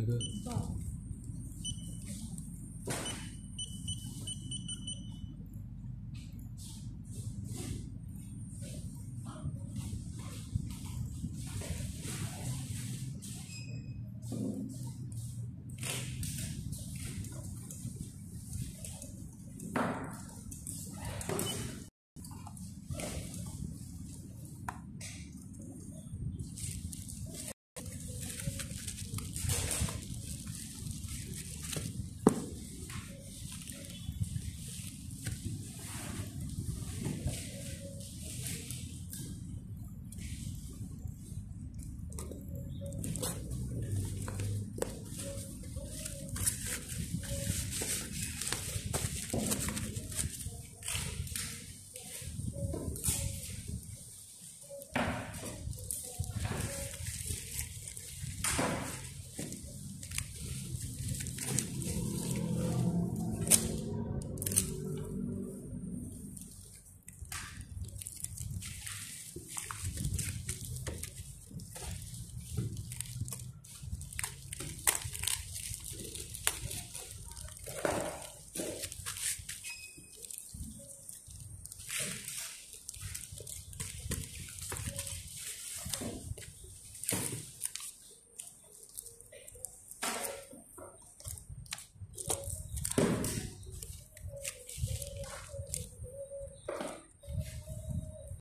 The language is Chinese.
哪个？